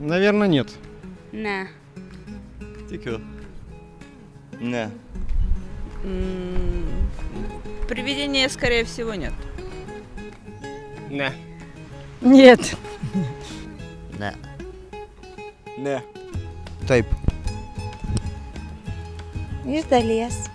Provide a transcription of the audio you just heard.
Наверное, нет. Не. Tikiu. Не. М, Привидения, скорее всего, нет. Не. Нет. Ne. Ne. Iš dalies.